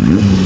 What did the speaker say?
Mm-hmm.